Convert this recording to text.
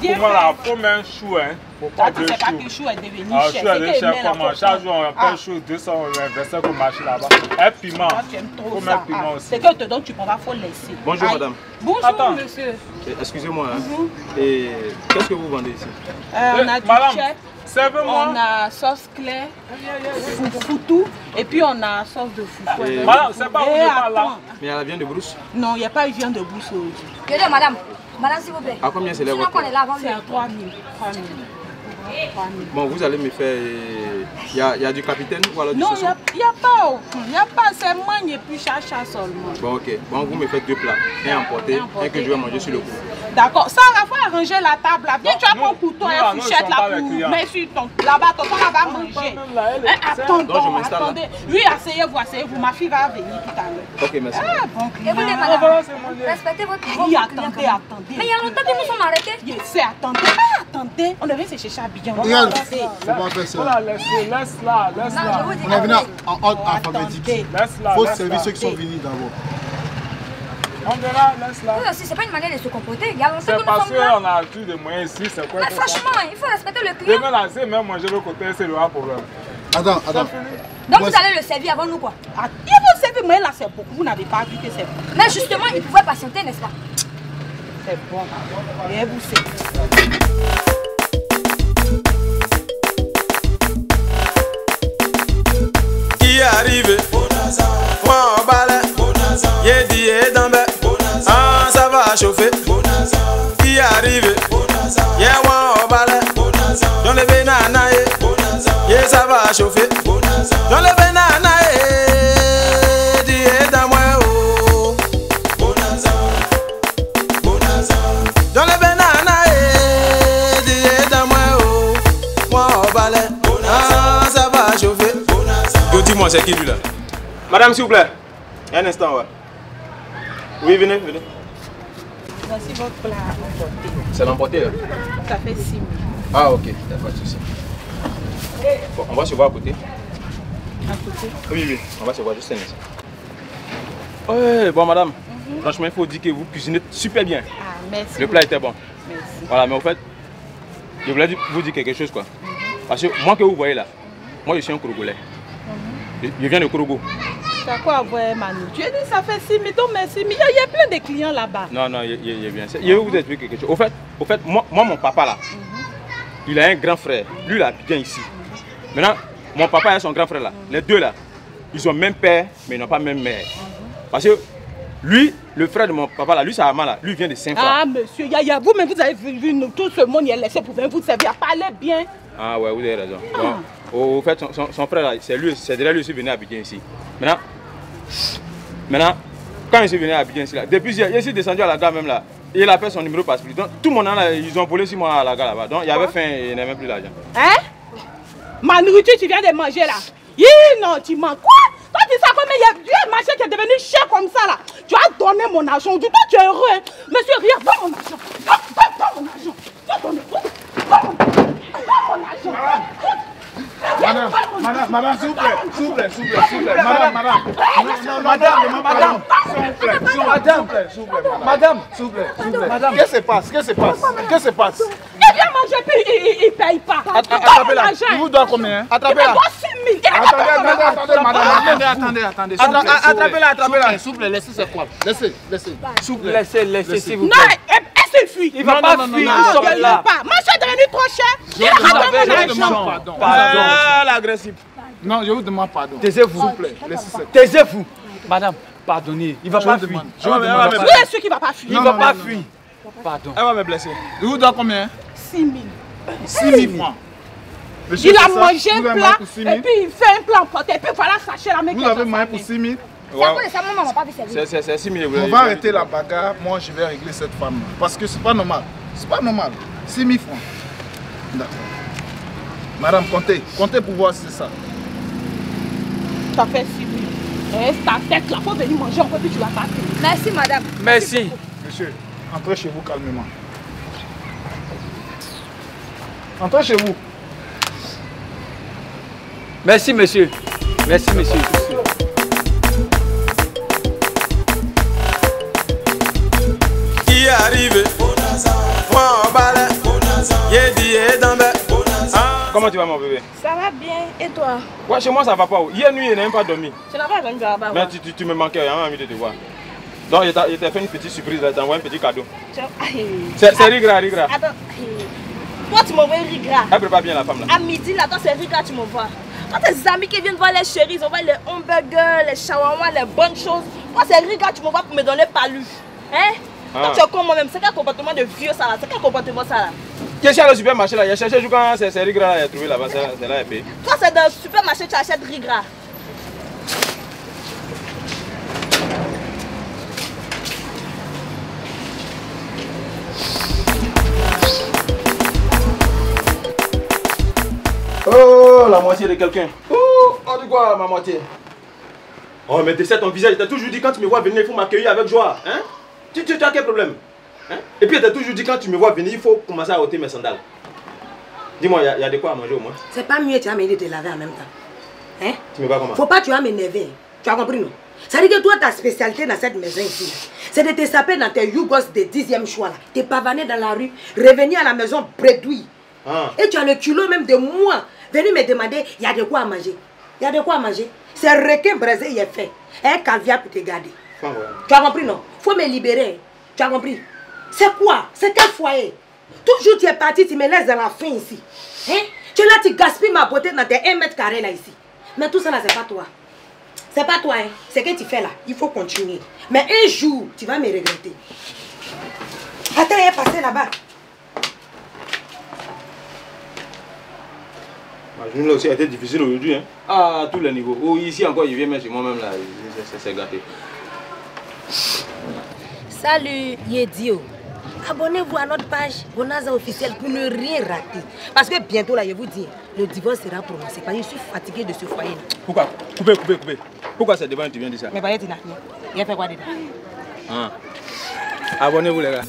Bien pour moi, là, même un chou, hein. Faut pas tu deux sais pas choux. que chou est devenu Ah, cher. chou, elle C'est est aimait la comment. Chaque jour, on Ah. paye chou 200 euros, investir pour marcher là-bas. Un piment. Toi, tu aimes trop mettre piment Ah, aussi. C'est que te donne, tu prends pas, faut laisser. Bonjour, madame. Bonjour monsieur. Eh, Excusez-moi. hein. Et qu'est-ce que vous vendez ici? Euh, on a Eh, du servez-moi. on a sauce claire, fou- foutou, et puis on a sauce de foufou. Et- Madame, c'est pas où Eh, je parle là? Mais il y a la viande de brousse. Non, il n'y a pas eu viande de brousse aujourd'hui. Madame, madame, s'il vous plaît. À combien c'est votre qu'on est là avant C'est à 3 000. 3 000. 3 000. Bon, vous allez me faire. Il y, a, il y a du capitaine ou alors du Non, il n'y a, y a pas. Il n'y a pas, c'est moigne et puis chacha seulement. Bon, ok. Bon, vous me faites deux plats. Un emporté, un que je vais manger sur le coup. D'accord, ça, il faut arranger la table là. Viens, Non, tu as mon couteau et une fourchette là pour clients. mettre sur ton. Là-bas, tonton là va manger. même là, elle est- Hein, là. attendez. Oui, asseyez-vous, asseyez-vous. Ma fille va venir tout à l'heure. Ok, merci. Ah, bon client. mon Dieu. respectez votre Oui, client attendez, quand même. attendez. Mais il y a longtemps que nous sommes arrêtés. Yes, c'est attendez. Ah, attendez. On devait se chercher à bien. Regarde. Attendez. Faut pas faire ça. Laisse-la, laisse-la. vous. On est venu attendez. en ordre alphabétique. Attendez. Laisse-la, Faut servir ceux qui sont venus d'abord. On verra, laisse-la. Vous aussi, c'est pas une manière de se comporter. Il y a longtemps C'est que nous parce sommes là. qu'on a plus de moyens ici, c'est quoi Mais ça? franchement, il faut respecter le client. Demain, là, c'est même manger de côté, c'est le problème. Attends, attends. Donc Moi, vous allez le servir avant nous quoi? Ah, Il faut servir, mais là, c'est beaucoup. Vous n'avez pas vu que c'est bon. Mais justement, il pouvait patienter, n'est-ce pas? C'est bon. Et vous, c'est. qui est arrivé? Dis-moi, c'est qui lui là? Madame, s'il vous plaît. Un instant, ouais. Oui, venez, venez. Voici votre plat emporté. C'est l'emporté là Ça fait 6 000. Ah, ok, t'as pas de souci. Bon, on va se voir à côté. À côté. Oui, oui, on va se voir juste un instant. Ouais, bon, madame. Franchement, il faut dire que vous cuisinez super bien. Ah, merci. Le plat était bon. Merci. Voilà, mais au fait, je voulais vous dire quelque chose, quoi. Parce que moi que vous voyez là, moi je suis un Congolais. Je, je viens de Korogo. C'est quoi avoir ma nourriture? Je dis, ça fait 6 000, donc merci. Mais il y a- il plein de clients là-bas. Non, non, il, il- il vient. Je vais vous expliquer quelque chose. Au fait, au fait moi, moi, mon papa là, il a un grand frère. Lui, il a bien ici. Maintenant, mon papa et son grand frère là, les deux là, ils ont même père, mais ils n'ont pas même mère. Parce que lui, le frère de mon papa là, lui, c'est Ama là, lui il vient de Saint-Franc. Ah, monsieur Yaya, vous-même, vous avez vu, tout ce monde y est laissé pour venir vous servir. Parlez bien. Ah ouais, vous avez raison. Bon, au, au fait, son, son- son frère là, c'est lui, c'est déjà lui aussi venu à Abidjan ici. Maintenant, maintenant, quand il est venu à Abidjan ici là, depuis hier, il est descendu à la gare même là, il a fait son numéro passe plus. Donc tout mon an là, ils ont volé sur moi à la gare là-bas. Donc il y avait faim et il n'avait même plus d'argent. Hein? Ma nourriture, tu viens de manger là. Hi, non, tu mens. Quoi? Toi, tu sais combien il y a du marché qui est devenu cher comme ça là. Tu as donné mon argent. Du coup, tu es heureux. hein. Monsieur, regarde, donne mon argent. Donne, donne, donne mon argent. Donne mon argent. Madame, madame, madame, s'il vous plaît, s'il vous plaît, s'il vous plaît, madame, madame, non, madame, madame, s'il vous plaît, madame, s'il vous plaît, s'il vous plaît, madame, qu'est-ce qui se passe, qu'est-ce qui se passe, qu'est-ce qui se passe, Il vient manger puis il, il, il paye pas. Attrapez-la, il vous doit combien, Il me attrapez-la, doit 6 000. Attendez, attendez, attendez, madame, attendez, attendez, attendez, s'il vous plaît, attrapez-la, attrapez-la, plaît, laissez c'est quoi laissez, laissez, vous plaît, Laissez, laissez, s'il vous Non, plaît. elle se fuit. Il va Non, pas non, non, fuir, non, nous non, sommes Je là. veux pas. Moi, je suis devenu trop cher. Il Vous a donné mon argent. pardon, Ah, l'agressif. non, je vous demande pardon, Taisez-vous. s'il vous plaît, laissez Taisez-vous. Madame, pardonnez. Il va je pas fuir. demande, je vous demande, Ah, mais- Lui est sûr qu'il ne va pas fuir? Il Non, va non, pas non, fuir. Pardon. Elle va me blesser. il vous doit combien, 6 000. 6 000 francs, Il a mangé un plat mangé pour 6 et 000 puis il fait un plat emporté. Et puis voilà, sachez la mec. Vous avez mangé pour 6 000 C'est à cause de ça, maman m'a pas vu servir. C'est- C'est c'est 6 000 On va arrêter la bagarre, moi je vais régler cette femme. Parce que c'est pas normal. C'est pas normal. 6 000 francs. D'accord. Madame, comptez. Comptez pour voir si c'est ça. Ça fait 6 000. Et ta tête là, faut venir manger encore puis tu vas pas payer. Merci, madame. Merci. Monsieur, entrez chez vous calmement. Entrez chez vous. Merci, monsieur. Merci, monsieur. qui est arrivé? Balai Comment tu vas mon bébé? Ça va bien. Et toi? Ouais, chez moi ça va pas. Hier nuit, il n'a même pas dormi. Tu n'as pas dormi là-bas Mais tu, tu, tu me manquais, il a envie de te voir. Donc il t'a il t'a fait une petite surprise, là, il t'a envoyé un petit cadeau. C'est Rigra, Rigra. Attends. Toi, tu m'envoies Rigra. Elle prépare bien la femme là. À midi, là, toi, c'est Rigra, tu m'envoies. Quand tes amis qui viennent voir les chéris, ils envoient les hamburgers, les shawarma, les bonnes choses. Moi, c'est Rigra, tu m'envoies pour me donner palu. Hein? Toi, Ah. tu es comme moi-même. C'est quel comportement de vieux, ça, là? C'est quel comportement, ça, là? Qu'est-ce qu'il y a au supermarché là Il a cherché quand c'est Rigra là, il a trouvé là-bas, c'est là, il paye. Toi, c'est dans le supermarché, tu achètes Rigra. La moitié de quelqu'un. Oh, on dit quoi, ma moitié? Oh, mais de ton visage, t'as toujours dit quand tu me vois venir, il faut m'accueillir avec joie. Hein? Tu, tu, tu as quel problème hein? Et puis, t'as toujours dit quand tu me vois venir, il faut commencer à ôter mes sandales. Dis-moi, il y, a- y a de quoi à manger au moins? C'est pas mieux, tu vas m'aider de te laver en même temps. Hein? Tu me vois comment? Faut pas que tu vas m'énerver. Tu as compris, non? Ça veut dire que toi, ta spécialité dans cette maison ici, c'est de te saper dans tes yougos de dixième choix là. Te pavaner dans la rue, revenir à la maison bredouille. Ah. Et tu as le culot même de moi venir me demander, il y a de quoi à manger. Il y a de quoi à manger. C'est requin braisé, il est fait. Un caviar pour te garder. Ouais. Tu as compris, non? Faut me libérer. Tu as compris? C'est quoi? C'est quel foyer? Toujours tu es parti, tu me laisses dans la faim ici. Hein? Tu es là, tu gaspilles ma beauté dans tes 1 mètre carré là ici. Mais tout ça là, c'est pas toi. C'est pas toi, hein. Ce que tu fais là, il faut continuer. Mais un jour, tu vas me regretter. Attends, il est passé là-bas. Ma journée aussi a été difficile aujourd'hui. Hein. Ah, à tous les niveaux. Oh, ici encore, il vient même chez moi-même là. C'est- gâté. Salut Yedio. Abonnez-vous à notre page Bonaza officielle pour ne rien rater. Parce que bientôt là, je vous dis, le divorce sera prononcé. Parce que je suis fatiguée de ce foyer. là. Pourquoi? Coupez, coupez, coupez. Pourquoi c'est devant tu viens dire ça? Mais rien. Il a fait quoi dedans? Ah. Abonnez-vous les gars.